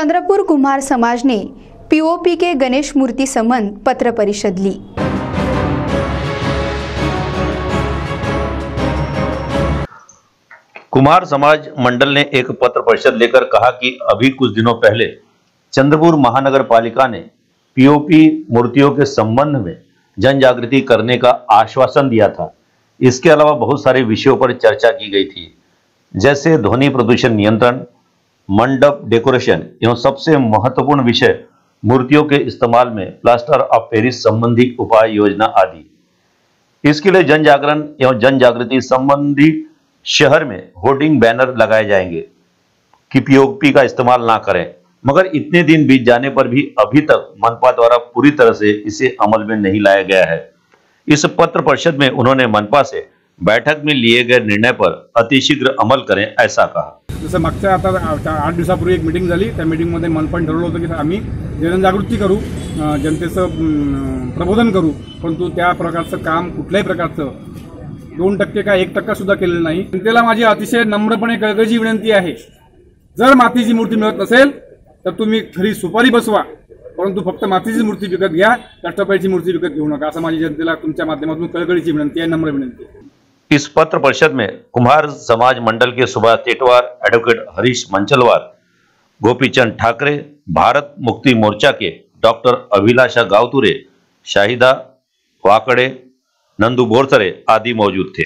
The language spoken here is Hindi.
चंद्रपूर कुम्हार समाज ने पीओपी के गणेश मूर्ति संबंध पत्र परिषद ली कुमार समाज मंडल ने एक पत्र परिषद लेकर कहा कि अभी कुछ दिनों पहले चंद्रपुर महानगर पालिका ने पीओपी मूर्तियों के संबंध में जन जागृति करने का आश्वासन दिया था। इसके अलावा बहुत सारे विषयों पर चर्चा की गई थी। जैसे ध्वनि प्रदूषण नियंत्रण मंडप डेकोरेशन एवं सबसे महत्वपूर्ण विषय मूर्तियों के इस्तेमाल में प्लास्टर ऑफ़ पेरिस संबंधी उपाय योजना आदि। इसके लिए जन जागरण एवं जन जागृति संबंधी शहर में होर्डिंग बैनर लगाए जाएँगे कि पीओपी का इस्तेमाल ना करें। मगर इतने दिन बीत जाने पर भी अभी तक मनपा द्वारा पूरी तरह से इसे अमल में नहीं लाया गया है। इस पत्र परिषद में उन्होंने मनपा से बैठक में लिए गए निर्णय पर अतिशीघ्र अमल करें ऐसा कहा। जसं मागच्या आता आठ दिवसापूर्वी एक मीटिंग झाली. त्या मीटिंगमध्ये मन पण ठरवलं होतं की आम्ही जनजागृती करू जनतेचं प्रबोधन करू. परंतु त्या प्रकारचं काम कुठल्याही प्रकारचं दोन टक्के का एक टक्का सुद्धा केलेलं नाही. जनतेला माझी अतिशय नम्रपणे कळकळीची विनंती आहे. जर मातीची मूर्ती मिळत नसेल तर तुम्ही खरी सुपारी बसवा. परंतु फक्त मातीची मूर्ती विकत घ्या कष्टपाईची मूर्ती विकत घेऊ नका असं माझी जनतेला तुमच्या माध्यमातून कळकळीची विनंती आहे नम्र विनंती आहे. इस पत्र परिषद में कुम्हार समाज मंडल के सुभाष टेटवार एडवोकेट हरीश मंचलवार, गोपीचंद ठाकरे, भारत मुक्ति मोर्चा के डॉक्टर अभिलाषा गावतुरे, शाहिदा वाकड़े, नंदू बोरसरे आदि मौजूद थे।